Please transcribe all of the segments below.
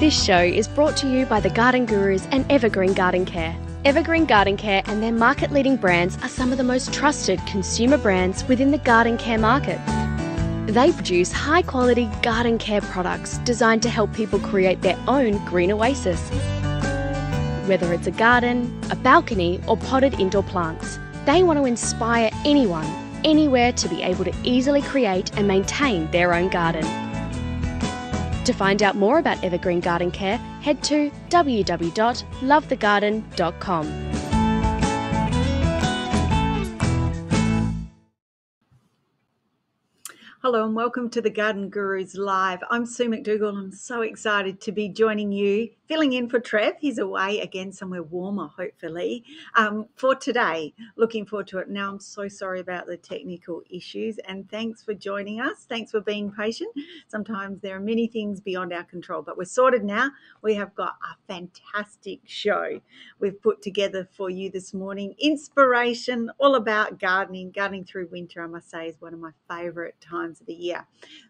This show is brought to you by the Garden Gurus and Evergreen Garden Care. Evergreen Garden Care and their market leading brands are some of the most trusted consumer brands within the garden care market. They produce high quality garden care products designed to help people create their own green oasis. Whether it's a garden, a balcony, or potted indoor plants, they want to inspire anyone, anywhere to be able to easily create and maintain their own garden. To find out more about Evergreen Garden Care, head to www.lovethegarden.com. Hello and welcome to the Garden Gurus Live. I'm Sue McDougall. I'm so excited to be joining you, filling in for Trev. He's away again somewhere warmer, hopefully, um, for today. Looking forward to it. Now, I'm so sorry about the technical issues and thanks for joining us. Thanks for being patient. Sometimes there are many things beyond our control, but we're sorted now. We have got a fantastic show we've put together for you this morning. Inspiration, all about gardening. Gardening through winter, I must say, is one of my favorite times of the year.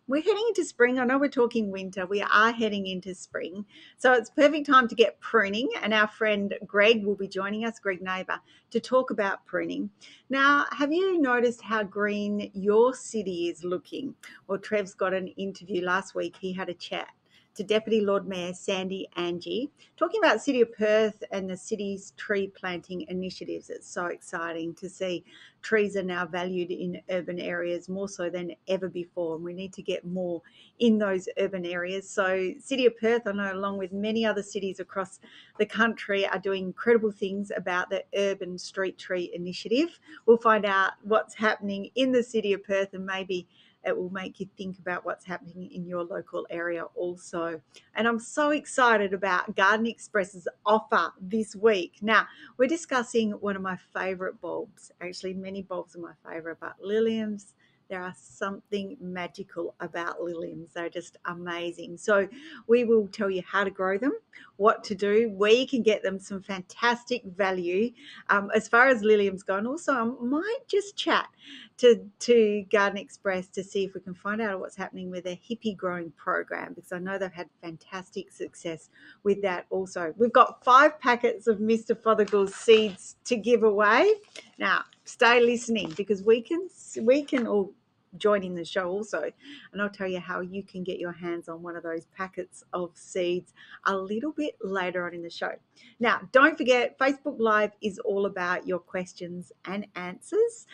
We're heading into spring. I know we're talking winter. We are heading into spring. So it's perfect time to get pruning. And our friend Greg will be joining us, Greg Neighbour, to talk about pruning. Now, have you noticed how green your city is looking? Well, Trev's got an interview last week. He had a chat to Deputy Lord Mayor Sandy Anghie, talking about City of Perth and the city's tree planting initiatives. It's so exciting to see trees are now valued in urban areas more so than ever before, and we need to get more in those urban areas. So, City of Perth, I know, along with many other cities across the country, are doing incredible things about the Urban Street Tree Initiative. We'll find out what's happening in the City of Perth and maybe it will make you think about what's happening in your local area also. And I'm so excited about Garden Express's offer this week. Now, we're discussing one of my favorite bulbs. Actually, many bulbs are my favorite, but Liliums there are something magical about liliums. They're just amazing. So, we will tell you how to grow them, what to do, where you can get them, some fantastic value um, as far as liliums go. And also, I might just chat to, to Garden Express to see if we can find out what's happening with their hippie growing program because I know they've had fantastic success with that also. We've got five packets of Mr. Fothergill's seeds to give away. Now, stay listening because we can we can all joining the show also. And I'll tell you how you can get your hands on one of those packets of seeds a little bit later on in the show. Now, don't forget, Facebook Live is all about your questions and answers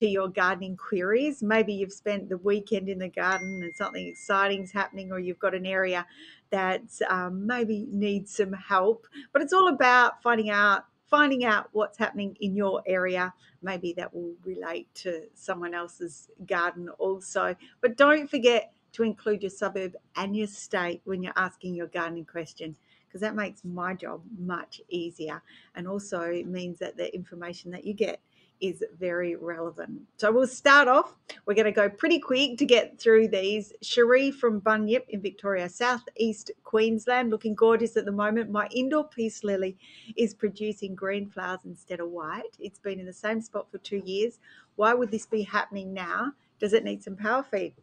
to your gardening queries. Maybe you've spent the weekend in the garden and something exciting is happening, or you've got an area that um, maybe needs some help. But it's all about finding out finding out what's happening in your area. Maybe that will relate to someone else's garden also. But don't forget to include your suburb and your state when you're asking your gardening question because that makes my job much easier and also means that the information that you get is very relevant. So we'll start off. We're going to go pretty quick to get through these. Cherie from Bunyip in Victoria, southeast Queensland, looking gorgeous at the moment. My indoor peace lily is producing green flowers instead of white. It's been in the same spot for two years. Why would this be happening now? Does it need some power feed?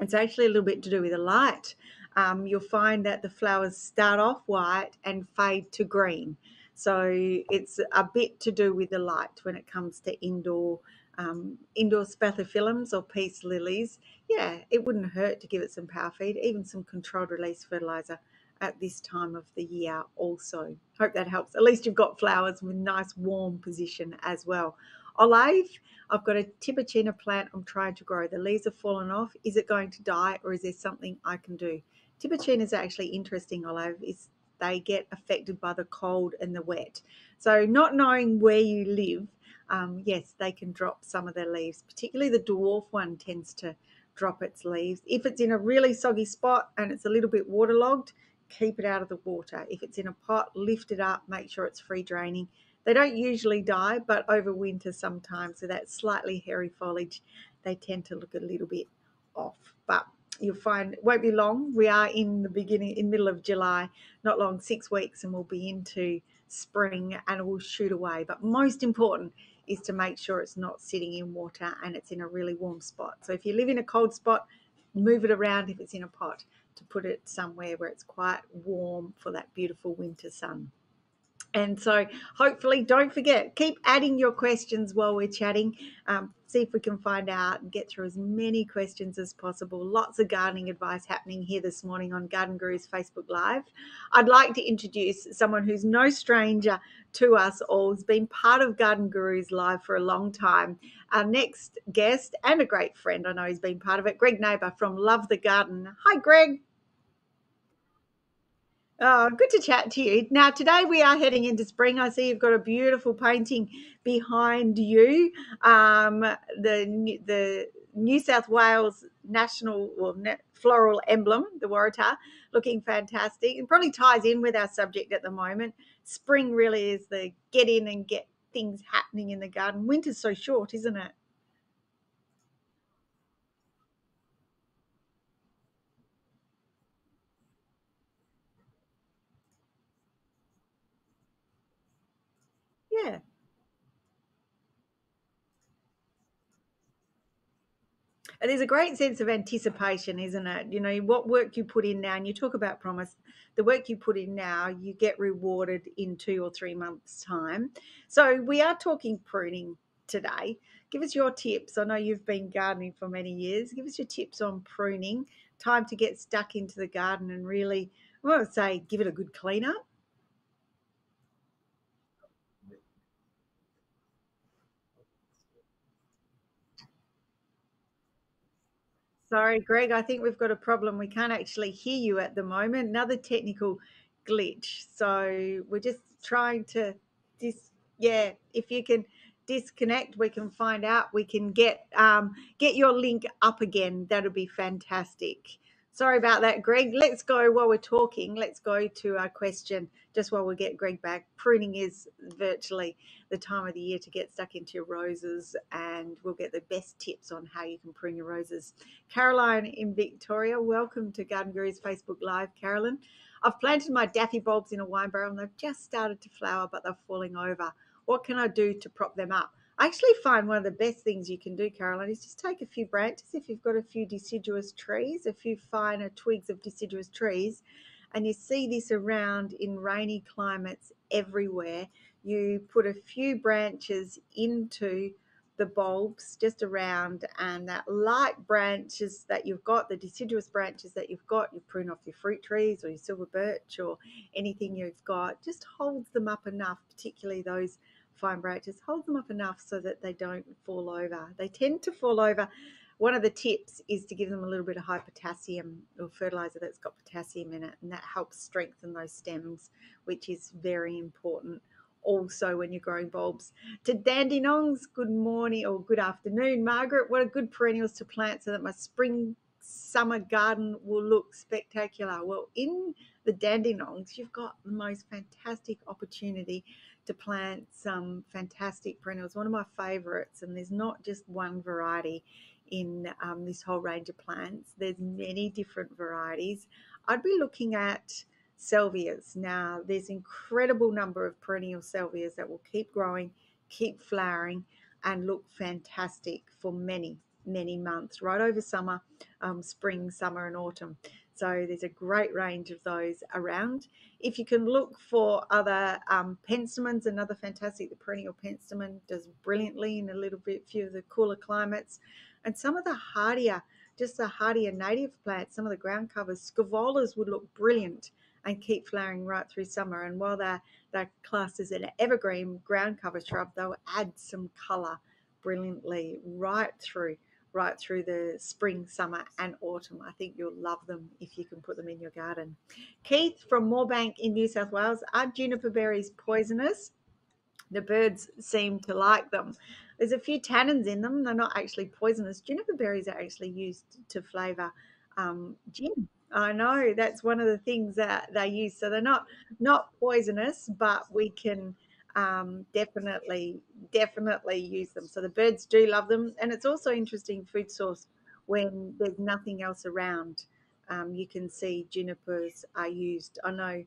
It's actually a little bit to do with the light. Um, you'll find that the flowers start off white and fade to green. So it's a bit to do with the light when it comes to indoor um, indoor spathiphyllums or peace lilies. Yeah, it wouldn't hurt to give it some power feed, even some controlled release fertilizer at this time of the year also. Hope that helps. At least you've got flowers with nice warm position as well. Olive, I've got a Tibouchina plant I'm trying to grow. The leaves have fallen off. Is it going to die or is there something I can do? Tibouchina is actually interesting, Olive. It's they get affected by the cold and the wet. So, not knowing where you live, um, yes, they can drop some of their leaves, particularly the dwarf one tends to drop its leaves. If it's in a really soggy spot and it's a little bit waterlogged, keep it out of the water. If it's in a pot, lift it up, make sure it's free draining. They don't usually die, but over winter sometimes, with that slightly hairy foliage, they tend to look a little bit off. But you'll find it won't be long. We are in the beginning, in middle of July, not long, six weeks, and we'll be into spring and it will shoot away. But most important is to make sure it's not sitting in water and it's in a really warm spot. So if you live in a cold spot, move it around if it's in a pot. to put it somewhere where it's quite warm for that beautiful winter sun. And so, hopefully, don't forget, keep adding your questions while we're chatting. Um, see if we can find out and get through as many questions as possible. Lots of gardening advice happening here this morning on Garden Gurus Facebook Live. I'd like to introduce someone who's no stranger to us all, has been part of Garden Gurus Live for a long time. Our next guest and a great friend, I know he's been part of it, Greg Neighbour from Love the Garden. Hi, Greg. Oh, good to chat to you. Now, today we are heading into spring. I see you've got a beautiful painting behind you. Um, the the New South Wales national well, floral emblem, the Waratah, looking fantastic, and probably ties in with our subject at the moment. Spring really is the get in and get things happening in the garden. Winter's so short, isn't it? Yeah. And there's a great sense of anticipation, isn't it? You know, what work you put in now, and you talk about promise, the work you put in now, you get rewarded in two or three months' time. So we are talking pruning today. Give us your tips. I know you've been gardening for many years. Give us your tips on pruning, time to get stuck into the garden and really, I to say, give it a good clean up Sorry, Greg, I think we've got a problem. We can't actually hear you at the moment. Another technical glitch. So we're just trying to dis yeah, if you can disconnect, we can find out. We can get um, get your link up again. That'll be fantastic. Sorry about that, Greg. Let's go while we're talking. Let's go to our question just while we get Greg back. Pruning is virtually the time of the year to get stuck into your roses, and we'll get the best tips on how you can prune your roses. Caroline in Victoria, welcome to Garden Gurus Facebook Live, Carolyn. I've planted my daffy bulbs in a wine barrel and they've just started to flower, but they're falling over. What can I do to prop them up? I actually find one of the best things you can do, Caroline, is just take a few branches. If you've got a few deciduous trees, a few finer twigs of deciduous trees, and you see this around in rainy climates everywhere, you put a few branches into the bulbs just around and that light branches that you've got the deciduous branches that you've got you prune off your fruit trees or your silver birch or anything you've got just holds them up enough particularly those fine branches, hold them up enough so that they don't fall over. They tend to fall over. One of the tips is to give them a little bit of high potassium or fertilizer that's got potassium in it, and that helps strengthen those stems, which is very important also when you're growing bulbs. To Dandenongs, good morning or good afternoon. Margaret, what a good perennials to plant so that my spring summer garden will look spectacular. Well, in the Dandenongs, you've got the most fantastic opportunity to plant some fantastic perennials. One of my favourites, and there's not just one variety in um, this whole range of plants. There's many different varieties. I'd be looking at salvias. Now, there's incredible number of perennial salvias that will keep growing, keep flowering, and look fantastic for many, many months, right over summer, um, spring, summer, and autumn. So there's a great range of those around. If you can look for other um, penstemons, another fantastic, the perennial penstemon does brilliantly in a little bit few of the cooler climates. And some of the hardier, just the hardier native plants, some of the ground covers, scaevolas would look brilliant and keep flowering right through summer. And while they're, they're classed as an evergreen ground cover shrub, they'll add some colour brilliantly right through right through the spring, summer, and autumn. I think you'll love them if you can put them in your garden. Keith from Moorebank in New South Wales are juniper berries poisonous? The birds seem to like them. There's a few tannins in them. They're not actually poisonous. Juniper berries are actually used to flavour um, gin. I know that's one of the things that they use. So they're not not poisonous, but we can um, definitely, definitely use them. So the birds do love them, and it's also interesting food source when there's nothing else around. Um, you can see junipers are used. I know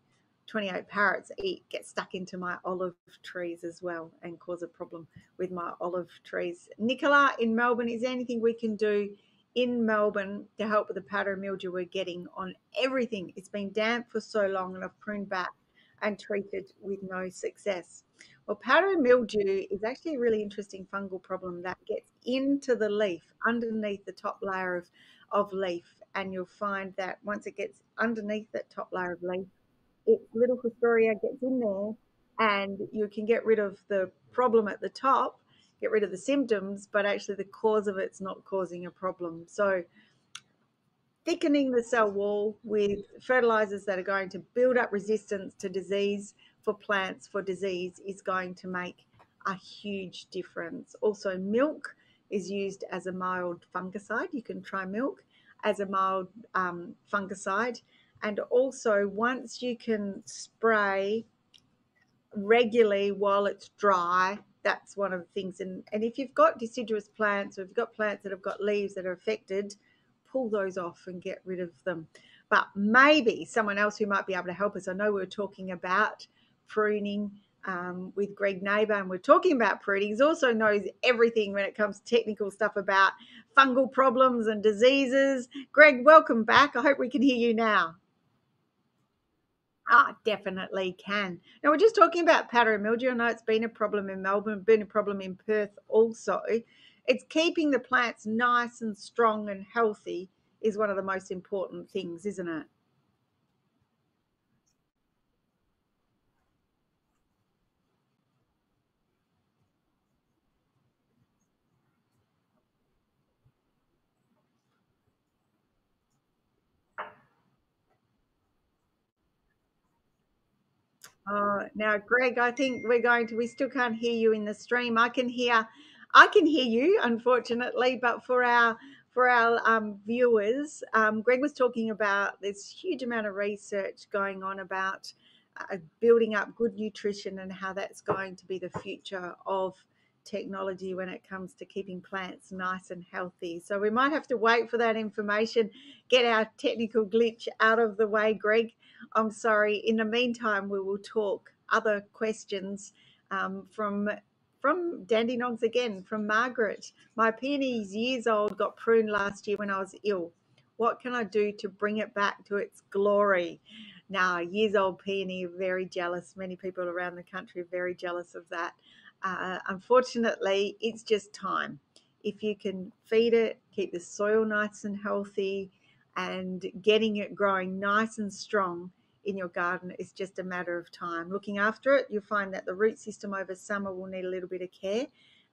28 parrots eat get stuck into my olive trees as well and cause a problem with my olive trees. Nicola in Melbourne, is there anything we can do in Melbourne to help with the powdery mildew we're getting on everything. It's been damp for so long and I've pruned back and treated with no success. Well, powdery mildew is actually a really interesting fungal problem that gets into the leaf, underneath the top layer of, of leaf. And you'll find that once it gets underneath that top layer of leaf, it little Fusarium gets in there and you can get rid of the problem at the top, get rid of the symptoms, but actually the cause of it's not causing a problem. So thickening the cell wall with fertilizers that are going to build up resistance to disease for plants for disease is going to make a huge difference. Also, milk is used as a mild fungicide. You can try milk as a mild um, fungicide. And also, once you can spray regularly while it's dry, that's one of the things. And, and if you've got deciduous plants or if you've got plants that have got leaves that are affected, pull those off and get rid of them. But maybe someone else who might be able to help us. I know we are talking about pruning um, with Greg Neighbour, and we're talking about pruning. He also knows everything when it comes to technical stuff about fungal problems and diseases. Greg, welcome back. I hope we can hear you now. Ah, definitely can. Now we're just talking about powdery mildew. I know it's been a problem in Melbourne, been a problem in Perth also. It's keeping the plants nice and strong and healthy is one of the most important things, isn't it? Oh, now, Greg, I think we're going to, we still can't hear you in the stream. I can hear, I can hear you, unfortunately, but for our, for our um, viewers, um, Greg was talking about this huge amount of research going on about uh, building up good nutrition and how that's going to be the future of technology when it comes to keeping plants nice and healthy. So we might have to wait for that information, get our technical glitch out of the way, Greg. I'm sorry. In the meantime, we will talk other questions um, from from Dandenongs again, from Margaret. My peony's years old, got pruned last year when I was ill. What can I do to bring it back to its glory? Now, years old peony, very jealous. Many people around the country are very jealous of that. Uh, unfortunately, it's just time. If you can feed it, keep the soil nice and healthy, and getting it growing nice and strong in your garden is just a matter of time. Looking after it, you'll find that the root system over summer will need a little bit of care.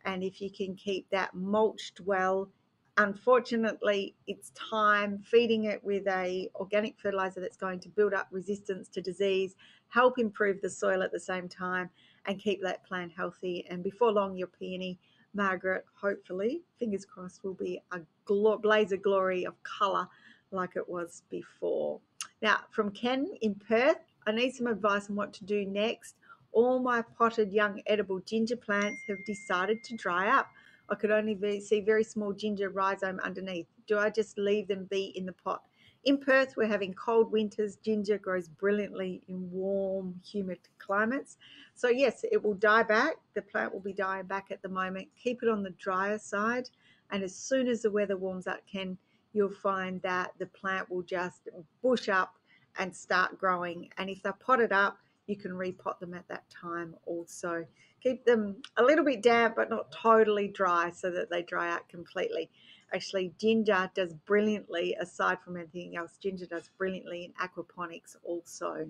And if you can keep that mulched well, unfortunately, it's time feeding it with a organic fertilizer that's going to build up resistance to disease, help improve the soil at the same time, and keep that plant healthy. And before long, your peony, Margaret, hopefully, fingers crossed, will be a blaze of glory of colour like it was before. Now, from Ken in Perth, I need some advice on what to do next. All my potted young edible ginger plants have decided to dry up. I could only see very small ginger rhizome underneath. Do I just leave them be in the pot? In Perth, we're having cold winters. Ginger grows brilliantly in warm, humid climates. So, yes, it will die back. The plant will be dying back at the moment. Keep it on the drier side. And as soon as the weather warms up, Ken, you'll find that the plant will just bush up and start growing. And if they're potted up, you can repot them at that time also. Keep them a little bit damp, but not totally dry so that they dry out completely. Actually, ginger does brilliantly, aside from anything else, ginger does brilliantly in aquaponics also.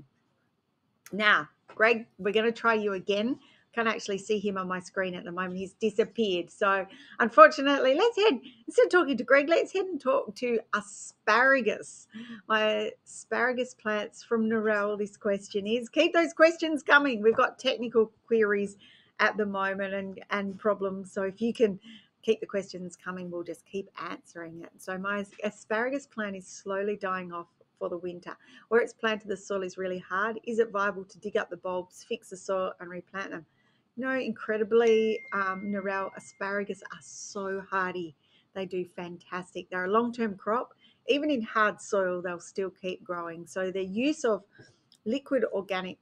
Now, Greg, we're going to try you again. Can't actually see him on my screen at the moment. He's disappeared. So, unfortunately, let's head, instead of talking to Greg, let's head and talk to asparagus. My asparagus plants from Narelle. This question is keep those questions coming. We've got technical queries at the moment and, and problems. So, if you can keep the questions coming. We'll just keep answering it. So my asparagus plant is slowly dying off for the winter. Where it's planted, the soil is really hard. Is it viable to dig up the bulbs, fix the soil, and replant them? No, incredibly, um, Narelle asparagus are so hardy. They do fantastic. They're a long-term crop. Even in hard soil, they'll still keep growing. So their use of liquid organic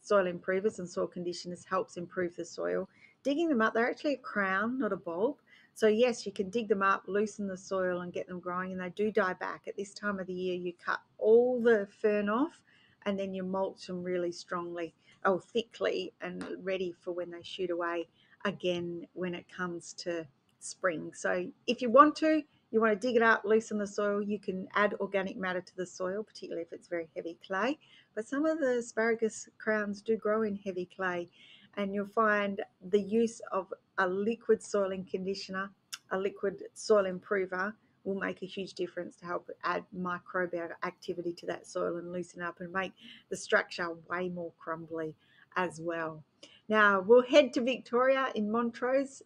soil improvers and soil conditioners helps improve the soil. Digging them up, they're actually a crown, not a bulb. So, yes, you can dig them up, loosen the soil, and get them growing, and they do die back. At this time of the year, you cut all the fern off and then you mulch them really strongly, oh, thickly, and ready for when they shoot away again when it comes to spring. So, if you want to, you want to dig it up, loosen the soil, you can add organic matter to the soil, particularly if it's very heavy clay. But some of the asparagus crowns do grow in heavy clay, and you'll find the use of a liquid soiling conditioner, a liquid soil improver will make a huge difference to help add microbial activity to that soil and loosen up and make the structure way more crumbly as well. Now we'll head to Victoria in Montrose.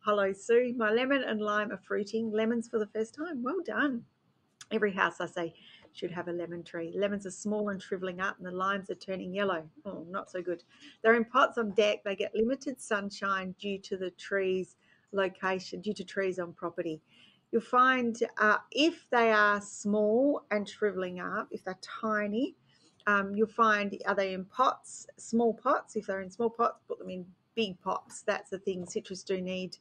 Hello, Sue. My lemon and lime are fruiting. Lemons for the first time. Well done. Every house, I say, should have a lemon tree. Lemons are small and shriveling up, and the limes are turning yellow. Oh, not so good. They're in pots on deck. They get limited sunshine due to the trees' location, due to trees on property. You'll find uh, if they are small and shriveling up, if they're tiny, um, you'll find are they in pots, small pots. If they're in small pots, put them in big pots. That's the thing. Citrus do need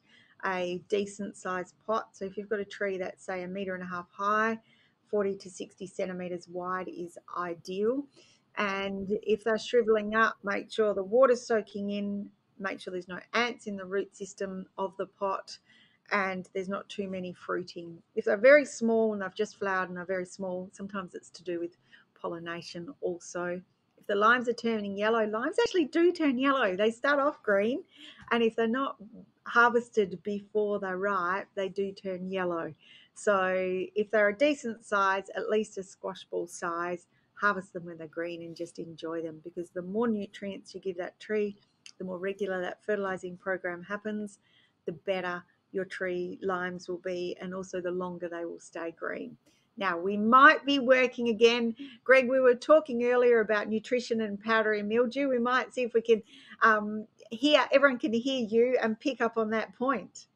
a decent sized pot. So if you've got a tree that's say a metre and a half high, 40 to 60 centimetres wide is ideal. And if they're shriveling up, make sure the water's soaking in, make sure there's no ants in the root system of the pot, and there's not too many fruiting. If they're very small and they've just flowered and they're very small, sometimes it's to do with pollination also. If the limes are turning yellow, limes actually do turn yellow. They start off green, and if they're not harvested before they're ripe, they do turn yellow. So if they're a decent size, at least a squash ball size, harvest them when they're green and just enjoy them because the more nutrients you give that tree, the more regular that fertilizing program happens, the better your tree limes will be and also the longer they will stay green. Now, we might be working again. Greg, we were talking earlier about nutrition and powdery mildew. We might see if we can um, hear, everyone can hear you and pick up on that point.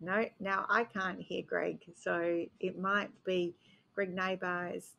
No, now I can't hear Greg, so it might be Greg Neighbour is,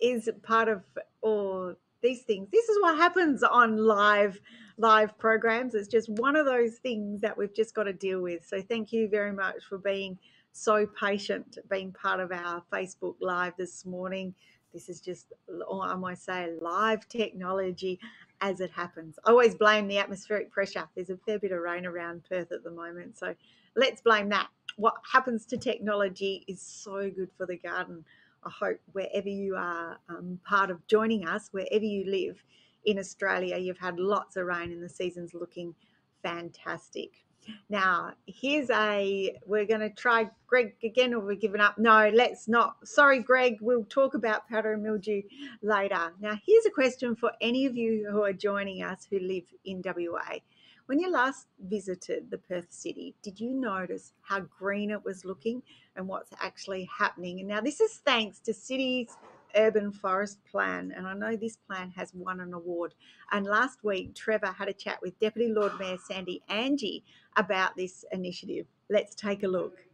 is part of all these things. This is what happens on live live programs. It's just one of those things that we've just got to deal with. So thank you very much for being so patient, being part of our Facebook Live this morning. This is just, or I might say, live technology as it happens. I always blame the atmospheric pressure. There's a fair bit of rain around Perth at the moment, so let's blame that. What happens to technology is so good for the garden. I hope wherever you are um, part of joining us, wherever you live in Australia, you've had lots of rain and the season's looking fantastic. Now, here's a, we're going to try Greg again, or we're giving up. No, let's not. Sorry, Greg, we'll talk about powdery mildew later. Now, here's a question for any of you who are joining us who live in WA. When you last visited the Perth city, did you notice how green it was looking and what's actually happening? And now this is thanks to City's urban forest plan. And I know this plan has won an award. And last week, Trevor had a chat with Deputy Lord Mayor Sandy Anghie about this initiative. Let's take a look.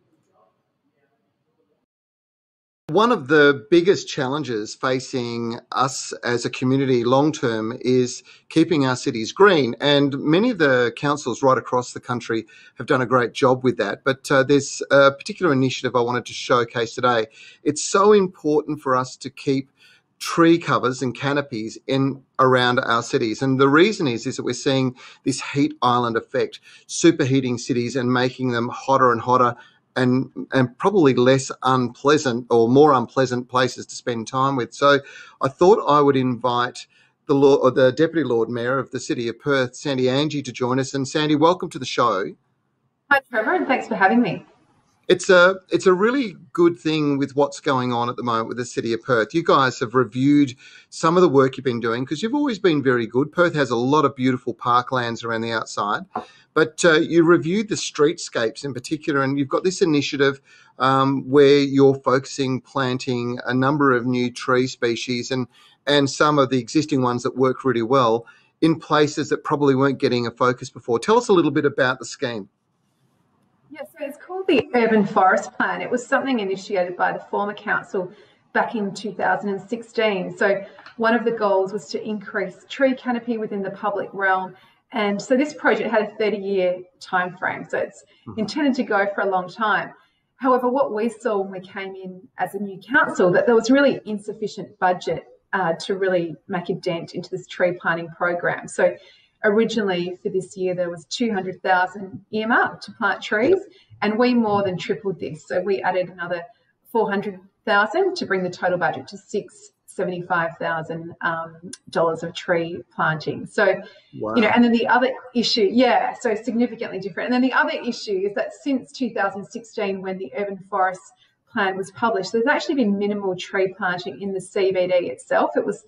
One of the biggest challenges facing us as a community long term is keeping our cities green. And many of the councils right across the country have done a great job with that. But uh, there's a particular initiative I wanted to showcase today. It's so important for us to keep tree covers and canopies in around our cities. And the reason is, is that we're seeing this heat island effect, superheating cities and making them hotter and hotter and and probably less unpleasant or more unpleasant places to spend time with. So I thought I would invite the Lord, the Deputy Lord Mayor of the City of Perth, Sandy Anghie, to join us. And Sandy, welcome to the show. Hi, Trevor, and thanks for having me. It's a it's a really good thing with what's going on at the moment with the city of Perth. You guys have reviewed some of the work you've been doing because you've always been very good. Perth has a lot of beautiful parklands around the outside, but uh, you reviewed the streetscapes in particular, and you've got this initiative um, where you're focusing planting a number of new tree species and and some of the existing ones that work really well in places that probably weren't getting a focus before. Tell us a little bit about the scheme. Yes, so it's called the Urban Forest Plan. It was something initiated by the former council back in 2016. So one of the goals was to increase tree canopy within the public realm. And so this project had a 30 year time frame. So it's mm-hmm. intended to go for a long time. However, what we saw when we came in as a new council that there was really insufficient budget uh, to really make a dent into this tree planting program. So originally for this year there was 200,000 earmarked to plant trees, and we more than tripled this. So we added another 400,000 to bring the total budget to six $75,000 um, dollars of tree planting. So, wow. you know, and then the other issue, yeah, so significantly different. And then the other issue is that since 2016, when the urban forest plan was published, there's actually been minimal tree planting in the CBD itself. It was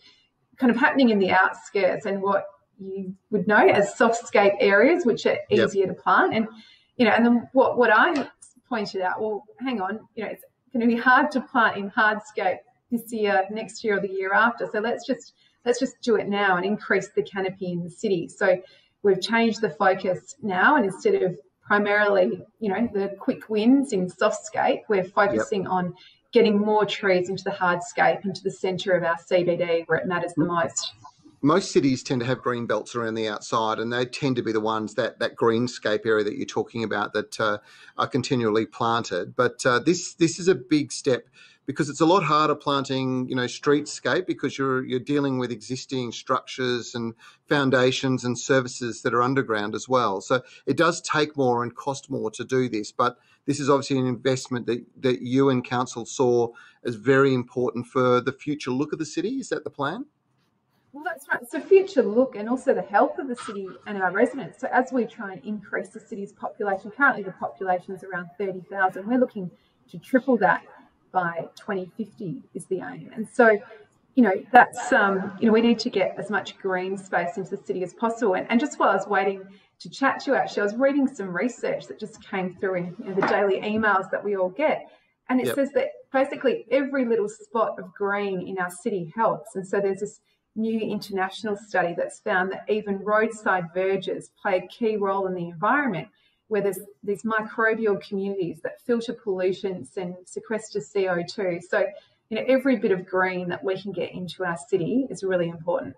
kind of happening in the outskirts and what you would know as softscape areas, which are easier yep. to plant. And, you know, and then what, what I pointed out, well, hang on, you know, it's going to be hard to plant in hardscape this year, next year, or the year after. So let's just let's just do it now and increase the canopy in the city. So we've changed the focus now, and instead of primarily, you know, the quick wins in softscape, we're focusing yep. on getting more trees into the hardscape, into the centre of our CBD where it matters the mm. most. Most cities tend to have green belts around the outside, and they tend to be the ones that that greenscape area that you're talking about that uh, are continually planted. But uh, this this is a big step because it's a lot harder planting, you know, streetscape because you're you're dealing with existing structures and foundations and services that are underground as well. So it does take more and cost more to do this, but this is obviously an investment that, that you and council saw as very important for the future look of the city. Is that the plan? Well, that's right. It's a future look and also the health of the city and our residents. So, as we try and increase the city's population, currently the population is around 30,000. We're looking to triple that by 2050 is the aim. And so, you know, that's, um, you know, we need to get as much green space into the city as possible. And, and just while I was waiting to chat to you, actually, I was reading some research that just came through in you know, the daily emails that we all get. And it yep. says that basically every little spot of green in our city helps. And so there's this new international study that's found that even roadside verges play a key role in the environment where there's these microbial communities that filter pollutants and sequester CO2. So, you know, every bit of green that we can get into our city is really important.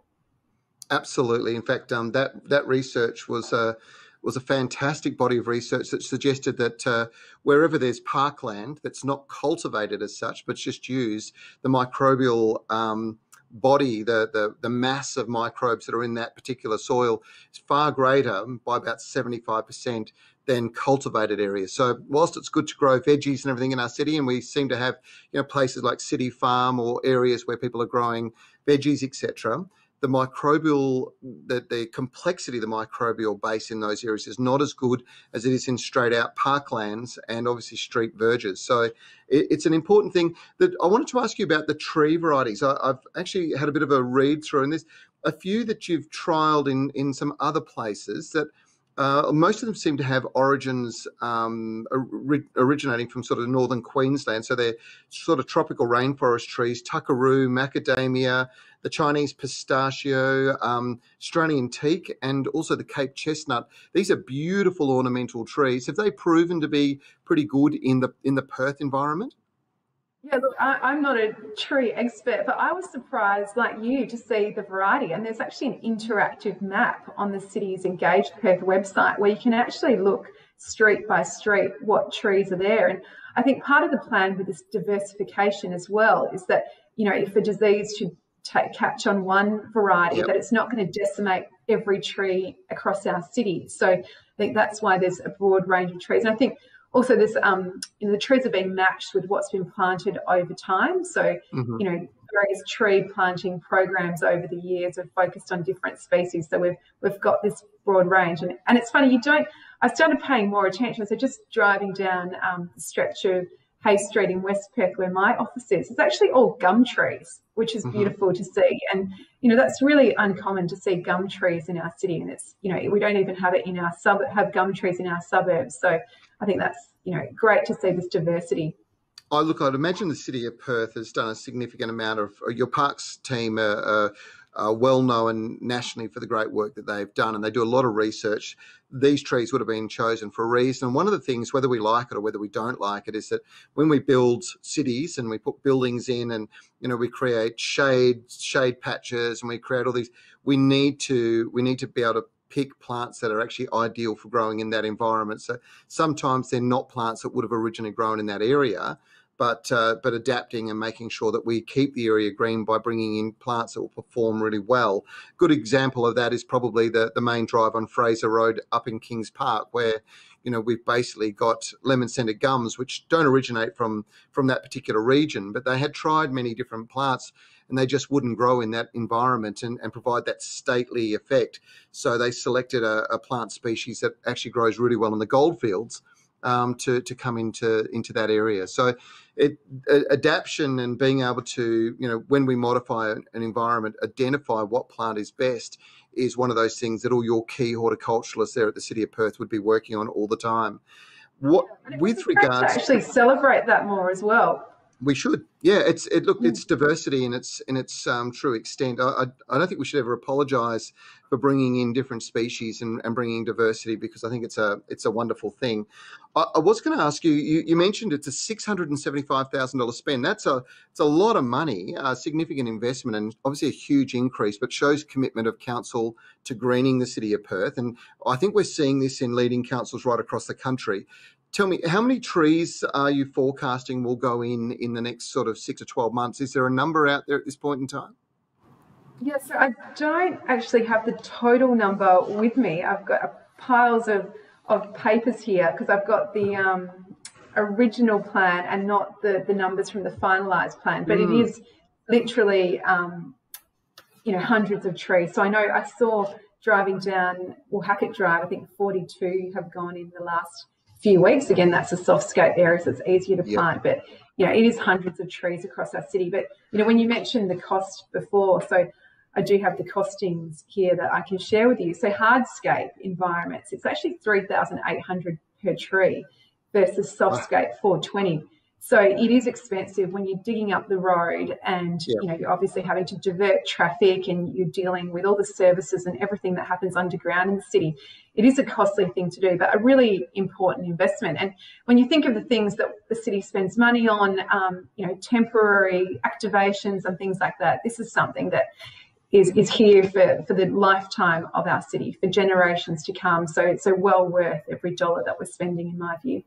Absolutely. In fact, um, that that research was a was a fantastic body of research that suggested that uh, wherever there's parkland that's not cultivated as such, but just used, the microbial um, body, the, the, the mass of microbes that are in that particular soil is far greater by about 75% than cultivated areas. So whilst it's good to grow veggies and everything in our city, and we seem to have you know places like City Farm or areas where people are growing veggies, etc., the microbial, the, the complexity of the microbial base in those areas is not as good as it is in straight out parklands and obviously street verges. So it, it's an important thing that I wanted to ask you about the tree varieties. I, have actually had a bit of a read through, and there's a few that you've trialed in in some other places that uh, most of them seem to have origins um, originating from sort of northern Queensland. So they're sort of tropical rainforest trees, tuckeroo, macadamia, the Chinese pistachio, um, Australian teak, and also the Cape chestnut. These are beautiful ornamental trees. Have they proven to be pretty good in the in the Perth environment? Yeah, look, I, am not a tree expert, but I was surprised, like you, to see the variety. And there's actually an interactive map on the city's Engage Perth website where you can actually look street by street what trees are there. And I think part of the plan with this diversification as well is that, you know, if a disease should take, catch on one variety, yep. that it's not going to decimate every tree across our city. So I think that's why there's a broad range of trees. And I think also this um, you know the trees are being matched with what's been planted over time so mm-hmm. you know various tree planting programs over the years have focused on different species so we've we've got this broad range and, and it's funny you don't i started paying more attention so just driving down um, the stretch of hay street in west perth where my office is it's actually all gum trees which is mm-hmm. beautiful to see and you know that's really uncommon to see gum trees in our city and it's you know we don't even have it in our sub have gum trees in our suburbs so I think that's you know great to see this diversity. I look, I'd imagine the city of Perth has done a significant amount of your parks team are, are uh, well known nationally for the great work that they've done, and they do a lot of research. These trees would have been chosen for a reason. And one of the things, whether we like it or whether we don't like it, is that when we build cities and we put buildings in, and you know we create shade shade patches, and we create all these, we need to we need to be able to pick plants that are actually ideal for growing in that environment. So sometimes they're not plants that would have originally grown in that area, but uh, but adapting and making sure that we keep the area green by bringing in plants that will perform really well. Good example of that is probably the the main drive on Fraser Road up in Kings Park, where you know we've basically got lemon scented gums which don't originate from from that particular region, but they had tried many different plants and they just wouldn't grow in that environment and, and provide that stately effect. So they selected a, a plant species that actually grows really well in the goldfields um, to to come into into that area. So, it, adaptation and being able to you know when we modify an environment, identify what plant is best is one of those things that all your key horticulturalists there at the City of Perth would be working on all the time. What with regards to actually celebrate that more as well we should, yeah. It's it. Look, it's diversity in its in its um, true extent. I, I, I don't think we should ever apologise for bringing in different species and, and bringing diversity because I think it's a it's a wonderful thing. I, I was going to ask you, you. You mentioned it's a six hundred and seventy five thousand dollars spend. That's a it's a lot of money, a significant investment, and obviously a huge increase, but shows commitment of council to greening the city of Perth. And I think we're seeing this in leading councils right across the country tell me how many trees are you forecasting will go in in the next sort of six to 12 months? Is there a number out there at this point in time? Yes yeah, so i don't actually have the total number with me. I've got piles of of papers here because i've got the um, original plan and not the the numbers from the finalized plan but mm. it is literally um, you know hundreds of trees. So i know i saw driving down well hackett drive i think 42 have gone in the last few weeks. Again, that's a softscape area, so it's easier to plant. But you know, it is hundreds of trees across our city. But you know, when you mentioned the cost before, so I do have the costings here that I can share with you. So hardscape environments, it's actually three thousand eight hundred per tree versus softscape four twenty. So it is expensive when you're digging up the road and you know you're obviously having to divert traffic and you're dealing with all the services and everything that happens underground in the city. It is a costly thing to do, but a really important investment. And when you think of the things that the city spends money on, um, you know, temporary activations and things like that, this is something that is, is here for, for the lifetime of our city, for generations to come. So it's so well worth every dollar that we're spending, in my view.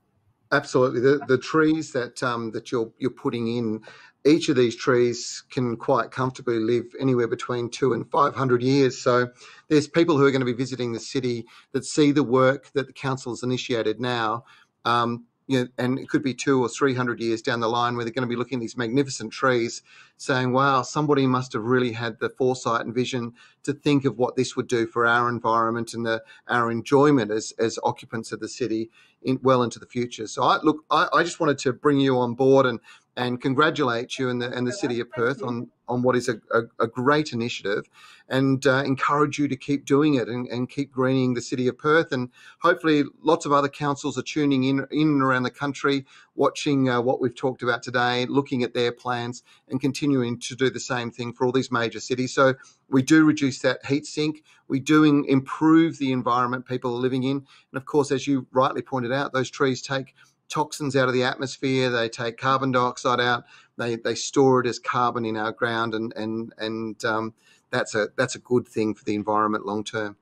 Absolutely, the the trees that um, that you're you're putting in, each of these trees can quite comfortably live anywhere between two and five hundred years. So there's people who are going to be visiting the city that see the work that the council has initiated now. Um, you know, and it could be two or three hundred years down the line where they're going to be looking at these magnificent trees, saying, "Wow, somebody must have really had the foresight and vision to think of what this would do for our environment and the, our enjoyment as as occupants of the city in, well into the future." So, I look, I, I just wanted to bring you on board and and congratulate you and the and the city of Perth on on what is a, a, a great initiative and uh, encourage you to keep doing it and, and, keep greening the city of Perth. And hopefully, lots of other councils are tuning in, in and around the country, watching uh, what we've talked about today, looking at their plans, and continuing to do the same thing for all these major cities. So, we do reduce that heat sink. We do improve the environment people are living in. And of course, as you rightly pointed out, those trees take toxins out of the atmosphere. They take carbon dioxide out. They they store it as carbon in our ground, and and and um, that's a that's a good thing for the environment long term.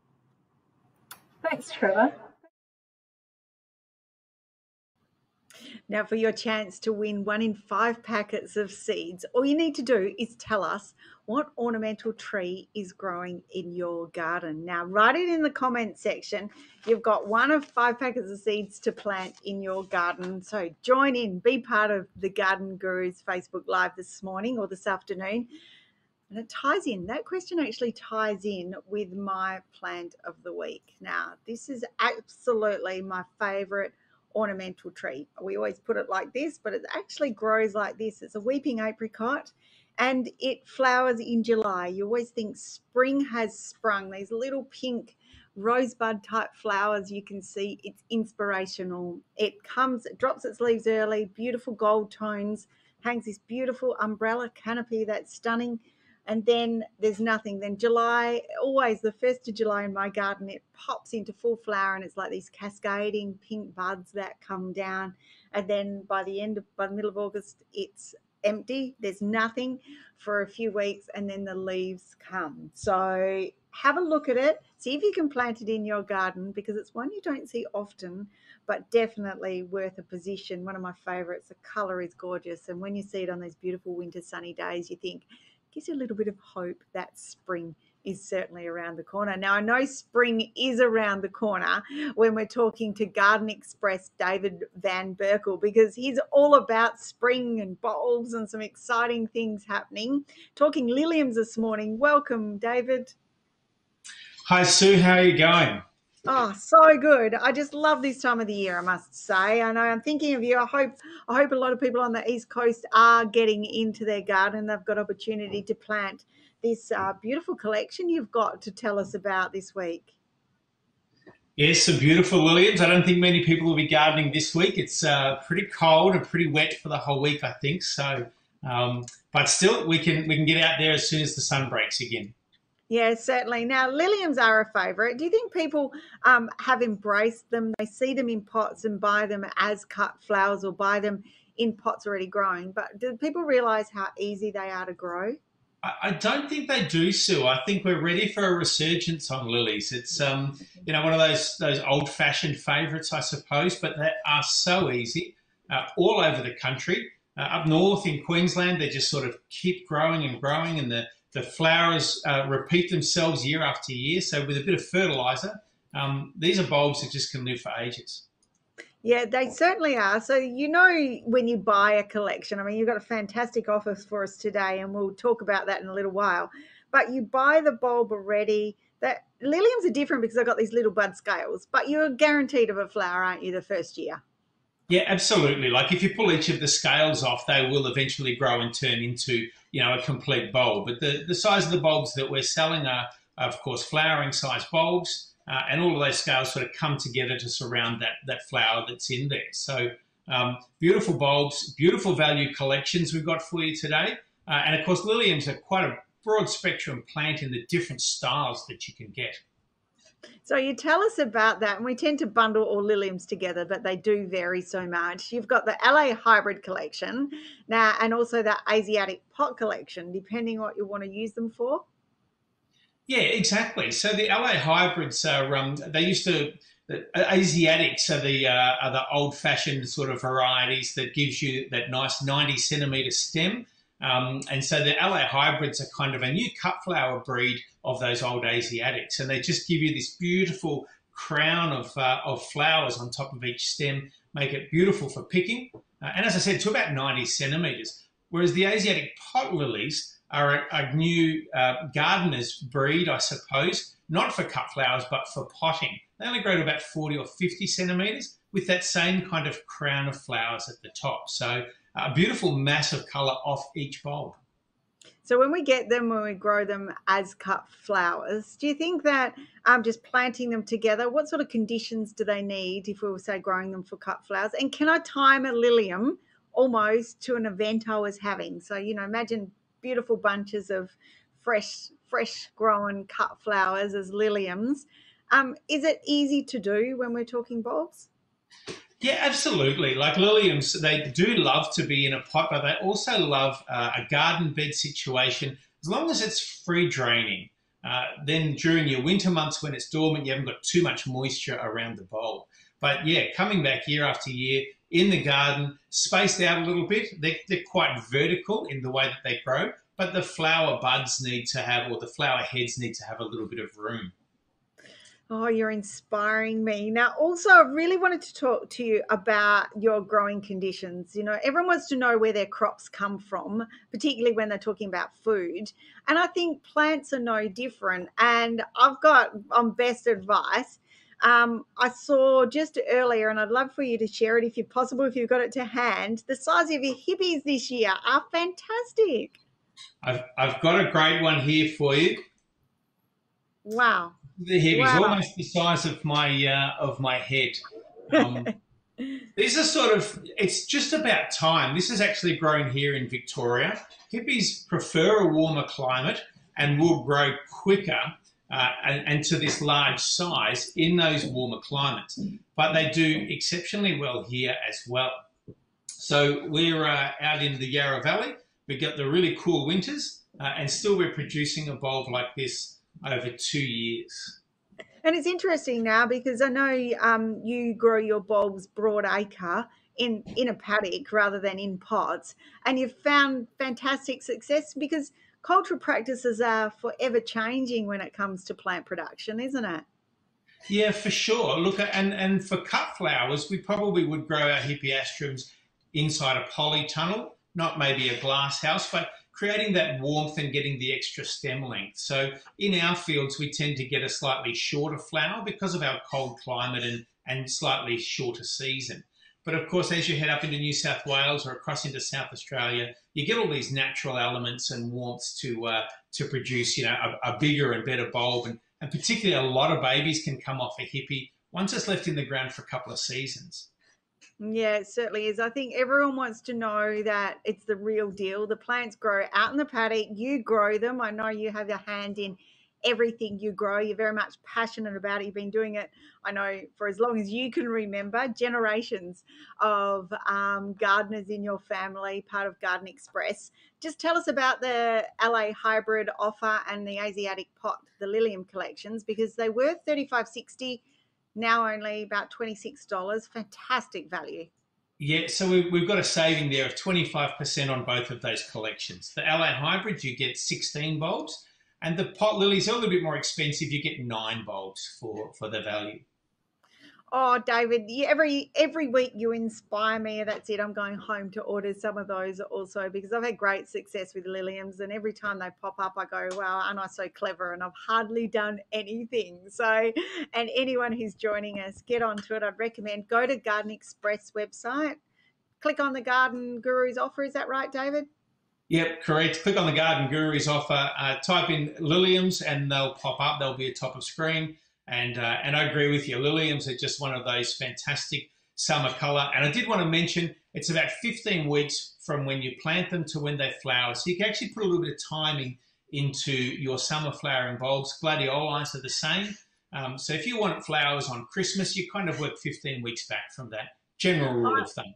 Thanks, Trevor. Now, for your chance to win one in five packets of seeds, all you need to do is tell us what ornamental tree is growing in your garden. Now, write it in the comment section. You've got one of five packets of seeds to plant in your garden. So join in, be part of the Garden Gurus Facebook Live this morning or this afternoon. And it ties in, that question actually ties in with my plant of the week. Now, this is absolutely my favorite ornamental tree. We always put it like this, but it actually grows like this. It's a weeping apricot and it flowers in July. You always think spring has sprung. These little pink rosebud type flowers you can see. It's inspirational. It comes, it drops its leaves early, beautiful gold tones, hangs this beautiful umbrella canopy that's stunning. And then there's nothing. Then July, always the first of July in my garden, it pops into full flower and it's like these cascading pink buds that come down. And then by the end of by the middle of August, it's empty. There's nothing for a few weeks, and then the leaves come. So have a look at it. See if you can plant it in your garden because it's one you don't see often, but definitely worth a position. One of my favorites. The color is gorgeous, and when you see it on those beautiful winter sunny days, you think gives you a little bit of hope that spring is certainly around the corner. Now, I know spring is around the corner when we're talking to Garden Express David Van Berkel because he's all about spring and bulbs and some exciting things happening. Talking liliums this morning. Welcome, David. Hi, Sue. How are you going? Oh, so good. I just love this time of the year, I must say. I know I'm thinking of you. I hope I hope a lot of people on the East Coast are getting into their garden. They've got opportunity to plant this uh, beautiful collection you've got to tell us about this week. Yes, some beautiful liliums. I don't think many people will be gardening this week. It's uh, pretty cold and pretty wet for the whole week, I think. So, um, but still, we can we can get out there as soon as the sun breaks again. Yeah, certainly. Now, liliums are a favourite. Do you think people um, have embraced them? They see them in pots and buy them as cut flowers or buy them in pots already growing. But do people realise how easy they are to grow? I don't think they do, Sue. I think we're ready for a resurgence on lilies. It's um, you know one of those those old fashioned favourites, I suppose, but they are so easy uh, all over the country. Uh, up north in Queensland, they just sort of keep growing and growing, and the the flowers uh, repeat themselves year after year. So with a bit of fertilizer, um, these are bulbs that just can live for ages. Yeah, they certainly are. So, you know, when you buy a collection, I mean, you've got a fantastic offer for us today, and we'll talk about that in a little while. But you buy the bulb already. That liliums are different because they've got these little bud scales, but you're guaranteed of a flower, aren't you, the first year? Yeah, absolutely. Like if you pull each of the scales off, they will eventually grow and turn into, you know, a complete bulb. But the, the size of the bulbs that we're selling are, of course, flowering size bulbs. Uh, and all of those scales sort of come together to surround that, that flower that's in there. So um, beautiful bulbs, beautiful value collections we've got for you today. Uh, and of course, liliums are quite a broad spectrum plant in the different styles that you can get. So you tell us about that, and we tend to bundle all liliums together, but they do vary so much. You've got the LA hybrid collection now, and also the Asiatic pot collection, depending what you want to use them for. Yeah, exactly. So the LA hybrids are um, they used to the Asiatics are the uh, are the old fashioned sort of varieties that gives you that nice ninety centimeter stem. Um, and so the LA hybrids are kind of a new cut flower breed of those old Asiatics, and they just give you this beautiful crown of, uh, of flowers on top of each stem, make it beautiful for picking. Uh, and as I said, to about 90 centimetres. Whereas the Asiatic pot lilies are a, a new uh, gardener's breed, I suppose, not for cut flowers, but for potting. They only grow to about 40 or 50 centimetres with that same kind of crown of flowers at the top. So a beautiful mass of colour off each bulb. So when we get them, when we grow them as cut flowers, do you think that um, just planting them together, what sort of conditions do they need if we were say growing them for cut flowers? And can I time a lilium almost to an event I was having? So you know, imagine beautiful bunches of fresh, fresh grown cut flowers as liliums. Um, is it easy to do when we're talking bulbs? Yeah, absolutely. Like liliums, they do love to be in a pot, but they also love uh, a garden bed situation as long as it's free draining. Uh, then during your winter months when it's dormant, you haven't got too much moisture around the bulb. But yeah, coming back year after year in the garden, spaced out a little bit, they're, they're quite vertical in the way that they grow, but the flower buds need to have, or the flower heads need to have a little bit of room. Oh, you're inspiring me. Now, also, I really wanted to talk to you about your growing conditions. You know, everyone wants to know where their crops come from, particularly when they're talking about food. And I think plants are no different. And I've got on best advice. Um, I saw just earlier, and I'd love for you to share it if you're possible, if you've got it to hand. The size of your hippies this year are fantastic. I've, I've got a great one here for you. Wow the head wow. almost the size of my uh, of my head. Um, These are sort of, it's just about time. This is actually grown here in Victoria. Hippies prefer a warmer climate and will grow quicker uh, and, and, to this large size in those warmer climates. But they do exceptionally well here as well. So we're uh, out in the Yarra Valley. We get the really cool winters, uh, and still we're producing a bulb like this over two years. And it's interesting now because I know um, you grow your bulbs broad acre in in a paddock rather than in pots, and you've found fantastic success because cultural practices are forever changing when it comes to plant production, isn't it? Yeah, for sure. Look, and and for cut flowers, we probably would grow our hippeastrums inside a polytunnel, not maybe a glass house, but creating that warmth and getting the extra stem length. So in our fields, we tend to get a slightly shorter flower because of our cold climate and, and slightly shorter season. But of course, as you head up into New South Wales or across into South Australia, you get all these natural elements and warmth to uh, to produce, you know, a, a, bigger and better bulb. And, and particularly, a lot of babies can come off a hippie once it's left in the ground for a couple of seasons. Yeah, it certainly is. I think everyone wants to know that it's the real deal. The plants grow out in the paddock. You grow them. I know you have your hand in everything you grow. You're very much passionate about it. You've been doing it, I know, for as long as you can remember, generations of um, gardeners in your family, part of Garden Express. Just tell us about the LA hybrid offer and the Asiatic pot, the Lilium collections, because they were 35.60 now only about $26. Fantastic value. Yeah, so we've got a saving there of 25% on both of those collections. The LA Hybrid, you get 16 bulbs, and the pot lilies are a little bit more expensive. You get nine bulbs for, for the value. Oh, David, every every week you inspire me. That's it. I'm going home to order some of those also because I've had great success with Liliums, and every time they pop up, I go, "Wow, aren't I so clever?" And I've hardly done anything. So, and anyone who's joining us, get onto it. I'd recommend go to Garden Express website, click on the Garden Gurus offer. Is that right, David? Yep, correct. Click on the Garden Gurus offer, uh, type in Liliums, and they'll pop up. They'll be at top of screen. And uh, and I agree with you. Liliums are just one of those fantastic summer color. And I did want to mention it's about 15 weeks from when you plant them to when they flower. So you can actually put a little bit of timing into your summer flowering bulbs. Gladioli are the same. Um, so if you want flowers on Christmas, you kind of work 15 weeks back from that general rule of thumb.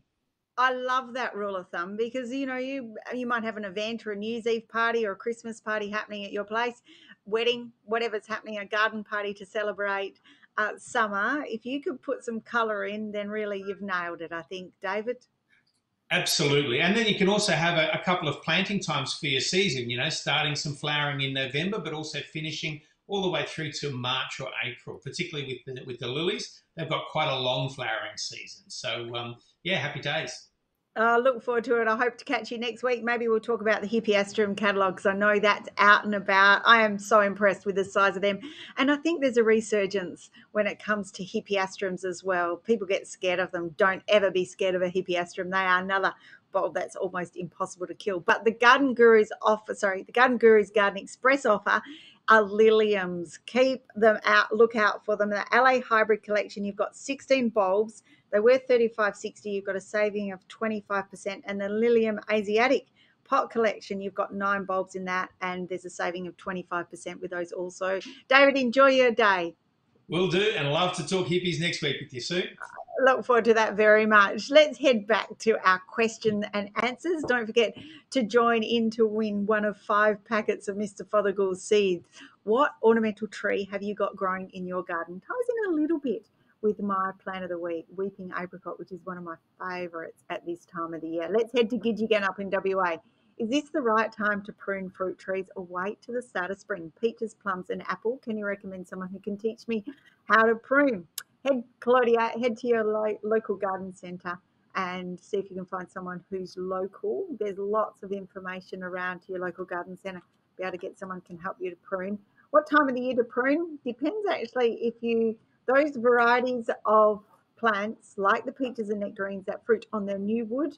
I love that rule of thumb because you know you you might have an event or a New Year's Eve party or a Christmas party happening at your place, wedding, whatever's happening, a garden party to celebrate uh, summer. If you could put some colour in, then really you've nailed it. I think, David. Absolutely, and then you can also have a, a couple of planting times for your season. You know, starting some flowering in November, but also finishing all the way through to March or April, particularly with the, with the lilies. They've got quite a long flowering season. So, um, yeah, happy days. I look forward to it. I hope to catch you next week. Maybe we'll talk about the Hippeastrum catalogue because I know that's out and about. I am so impressed with the size of them. And I think there's a resurgence when it comes to Hippeastrums as well. People get scared of them. Don't ever be scared of a Hippeastrum. They are another bulb that's almost impossible to kill. But the Garden Gurus offer, sorry, the Garden Gurus Garden Express offer are liliums. Keep them out, look out for them. The LA Hybrid Collection, you've got 16 bulbs they were 35.60. You've got a saving of 25%. And the Lilium Asiatic pot collection, you've got nine bulbs in that, and there's a saving of 25% with those also. David, enjoy your day. Will do, and love to talk hippies next week with you soon. Look forward to that very much. Let's head back to our question and answers. Don't forget to join in to win one of five packets of Mr. Fothergill's seeds. What ornamental tree have you got growing in your garden? Ties in a little bit with my plant of the week, Weeping Apricot, which is one of my favourites at this time of the year. Let's head to Gidgee up in WA. Is this the right time to prune fruit trees or wait to the start of spring? Peaches, plums, and apple. Can you recommend someone who can teach me how to prune? Head, Claudia, head to your lo- local garden centre and see if you can find someone who's local. There's lots of information around to your local garden centre. Be able to get someone can help you to prune. What time of the year to prune depends actually if you those varieties of plants, like the peaches and nectarines that fruit on their new wood,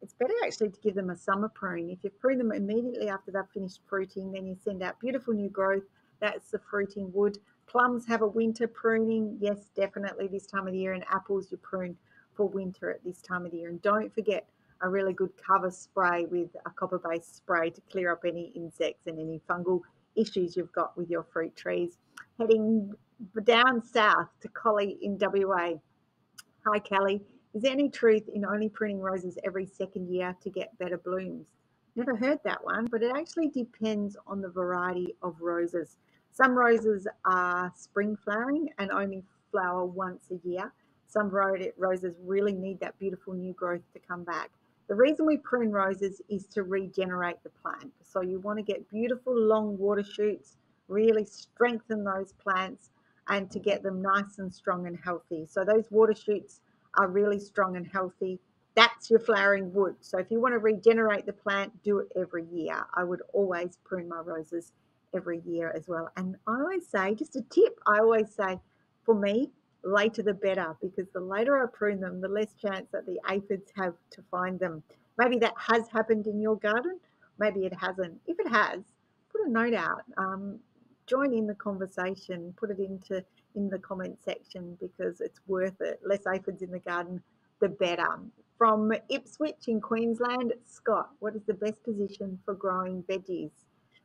it's better actually to give them a summer prune. If you prune them immediately after they've finished fruiting, then you send out beautiful new growth. That's the fruiting wood. Plums have a winter pruning. Yes, definitely this time of the year. And apples, you prune for winter at this time of the year. And don't forget a really good cover spray with a copper based spray to clear up any insects and any fungal issues you've got with your fruit trees. Heading down south to Collie in WA. Hi, Kelly. Is there any truth in only pruning roses every second year to get better blooms? Never heard that one, but it actually depends on the variety of roses. Some roses are spring flowering and only flower once a year. Some roses really need that beautiful new growth to come back. The reason we prune roses is to regenerate the plant. So you want to get beautiful long water shoots, really strengthen those plants and to get them nice and strong and healthy. So those water shoots are really strong and healthy. That's your flowering wood. So if you want to regenerate the plant, do it every year. I would always prune my roses every year as well. And I always say, just a tip, I always say, for me, later the better because the later I prune them, the less chance that the aphids have to find them. Maybe that has happened in your garden, maybe it hasn't. If it has, put a note out. Um, join in the conversation, put it into in the comment section because it's worth it. Less aphids in the garden, the better. From Ipswich in Queensland, Scott, what is the best position for growing veggies?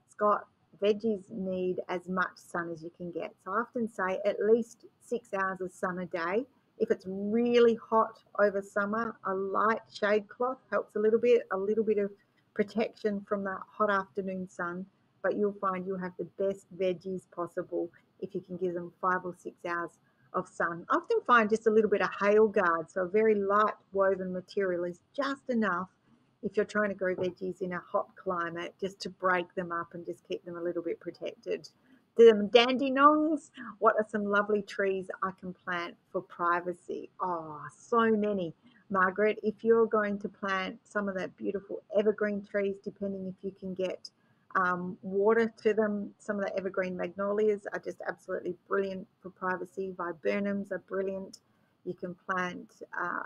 Scott, veggies need as much sun as you can get. So I often say at least six hours of sun a day. If it's really hot over summer, a light shade cloth helps a little bit, a little bit of protection from that hot afternoon sun, but you'll find you'll have the best veggies possible if you can give them five or six hours of sun. I often find just a little bit of hail guard, so a very light woven material is just enough if you're trying to grow veggies in a hot climate, just to break them up and just keep them a little bit protected. The dandenongs, what are some lovely trees I can plant for privacy? Oh, so many. Margaret, if you're going to plant some of that beautiful evergreen trees, depending if you can get um, water to them, some of the evergreen magnolias are just absolutely brilliant for privacy. Viburnums are brilliant. You can plant uh,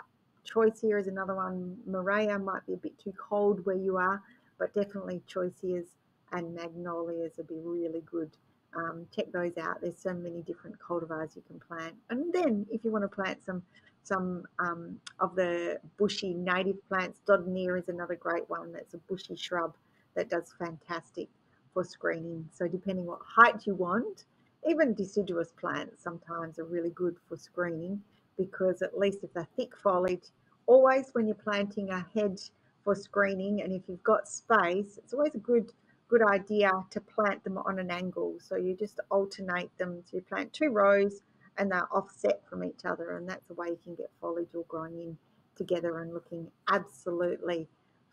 Choisya is another one. Murraya might be a bit too cold where you are, but definitely Choisyas and Magnolias would be really good. Um, check those out. There's so many different cultivars you can plant. And then if you want to plant some some um, of the bushy native plants, Dodonaea is another great one. That's a bushy shrub that does fantastic for screening. So depending what height you want, even deciduous plants sometimes are really good for screening because at least if they're thick foliage, always when you're planting a hedge for screening and if you've got space, it's always a good good idea to plant them on an angle. So you just alternate them. So you plant two rows and they're offset from each other and that's the way you can get foliage all growing in together and looking absolutely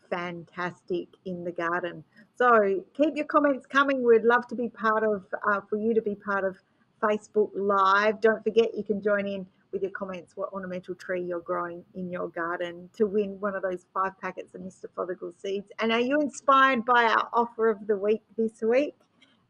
fantastic in the garden. So keep your comments coming. We'd love to be part of, uh, for you to be part of Facebook Live. Don't forget you can join in with your comments what ornamental tree you're growing in your garden to win one of those five packets of Mr. Fothergill seeds. And are you inspired by our offer of the week this week?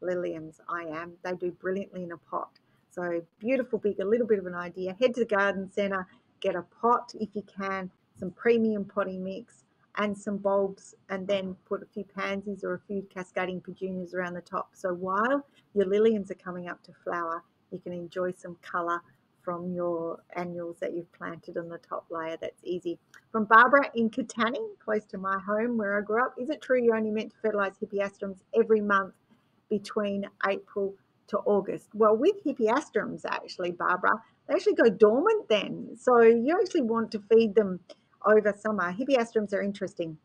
Liliums, I am. They do brilliantly in a pot. So beautiful, big, a little bit of an idea. Head to the garden centre, get a pot if you can, some premium potting mix, and some bulbs, and then put a few pansies or a few cascading petunias around the top. So while your liliums are coming up to flower, you can enjoy some colour from your annuals that you've planted on the top layer. That's easy. From Barbara in Katanning, close to my home where I grew up. Is it true you're only meant to fertilise hippeastrums every month between April to August? Well, with hippeastrums, actually, Barbara, they actually go dormant then. So you actually want to feed them over summer. Hippeastrums are interesting.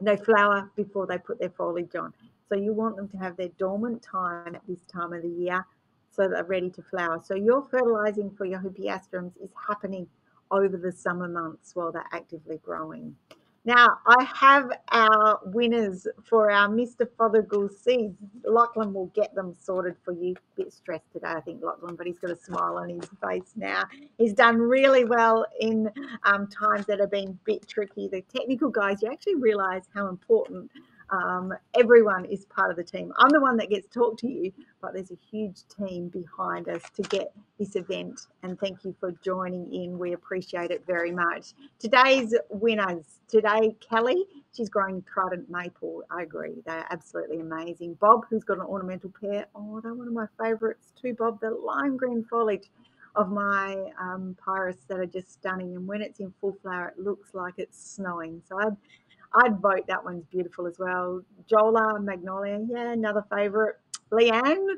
They flower before they put their foliage on. So you want them to have their dormant time at this time of the year so they're ready to flower. So your fertilizing for your hippeastrums is happening over the summer months while they're actively growing. Now, I have our winners for our Mr. Fothergill seeds. Lachlan will get them sorted for you. A bit stressed today, I think, Lachlan, but he's got a smile on his face now. He's done really well in um, times that have been a bit tricky. The technical guys, you actually realize how important um, everyone is part of the team. I'm the one that gets talked to you, but there's a huge team behind us to get this event. And thank you for joining in. We appreciate it very much. Today's winners today, Kelly, she's growing trident maple. I agree, they're absolutely amazing. Bob, who's got an ornamental pear. Oh, they're one of my favorites too, Bob, the lime green foliage. of my um, pyrus that are just stunning. And when it's in full flower, it looks like it's snowing. So I'd, I'd vote that one's beautiful as well. Jola, Magnolia, yeah, another favourite. Leanne,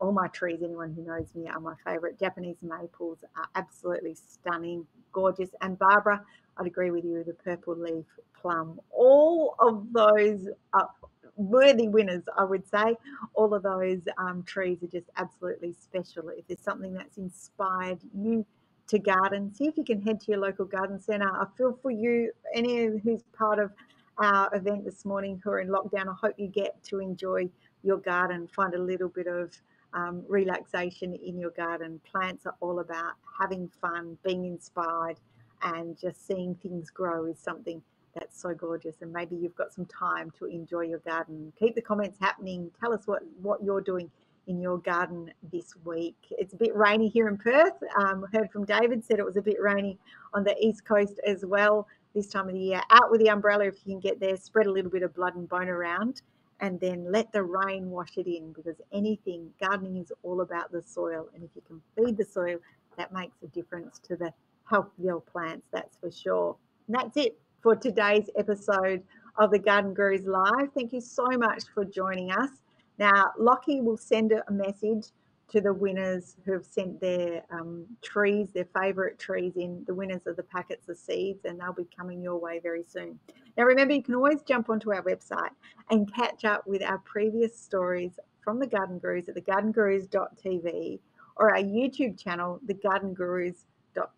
all my trees, anyone who knows me, are my favourite. Japanese maples are absolutely stunning, gorgeous. And Barbara, I'd agree with you, the purple leaf plum. All of those are worthy winners, I would say. All of those um, trees are just absolutely special. If there's something that's inspired you to garden, see if you can head to your local garden centre. I feel for you, any who's part of our event this morning who are in lockdown. I hope you get to enjoy your garden, find a little bit of um, relaxation in your garden. Plants are all about having fun, being inspired, and just seeing things grow is something that's so gorgeous. And maybe you've got some time to enjoy your garden. Keep the comments happening. Tell us what, what you're doing in your garden this week. It's a bit rainy here in Perth. Um, heard from David, said it was a bit rainy on the east coast as well this time of the year. Out with the umbrella if you can get there, spread a little bit of blood and bone around, and then let the rain wash it in because anything, gardening is all about the soil. And if you can feed the soil, that makes a difference to the health of your plants, that's for sure. And that's it for today's episode of the Garden Gurus Live. Thank you so much for joining us. Now, Lockie will send a message to the winners who have sent their um, trees, their favourite trees in, the winners of the packets of seeds, and they'll be coming your way very soon. Now, remember, you can always jump onto our website and catch up with our previous stories from the Garden Gurus at thegardengurus.tv or our YouTube channel, The Garden Gurus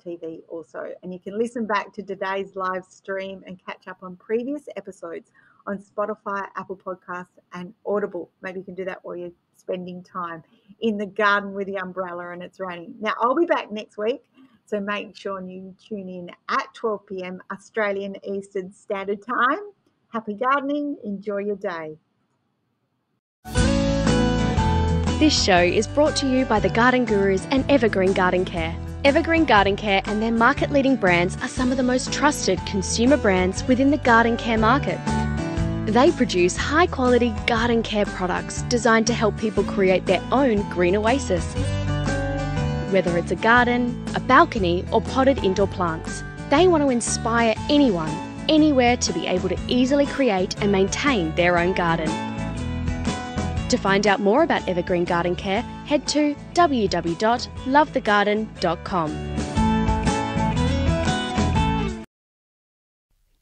TV also. And you can listen back to today's live stream and catch up on previous episodes on Spotify, Apple Podcasts, and Audible. Maybe you can do that while you're spending time in the garden with the umbrella and it's raining. Now, I'll be back next week. So make sure you tune in at 12 p.m. Australian Eastern Standard Time. Happy gardening. Enjoy your day. This show is brought to you by the Garden Gurus and Evergreen Garden Care. Evergreen Garden Care and their market leading brands are some of the most trusted consumer brands within the garden care market. They produce high quality garden care products designed to help people create their own green oasis. Whether it's a garden, a balcony, or potted indoor plants, they want to inspire anyone, anywhere to be able to easily create and maintain their own garden. To find out more about Evergreen Garden Care, head to www.lovethegarden.com.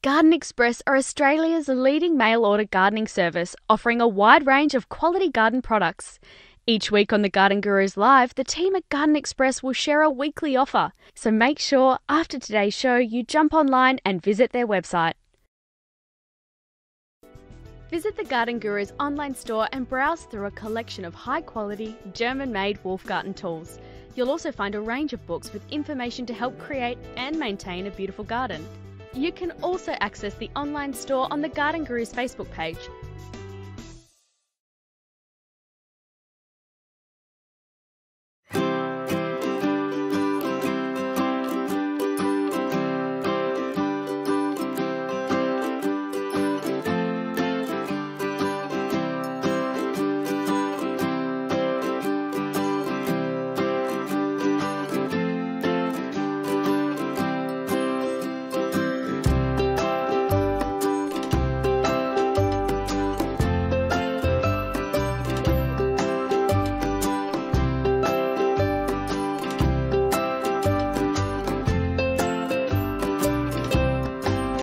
Garden Express are Australia's leading mail order gardening service, offering a wide range of quality garden products. Each week on the Garden Gurus Live, the team at Garden Express will share a weekly offer. So make sure after today's show you jump online and visit their website. Visit the Garden Guru's online store and browse through a collection of high quality, German made Wolf Wolfgarten tools. You'll also find a range of books with information to help create and maintain a beautiful garden. You can also access the online store on the Garden Gurus Facebook page.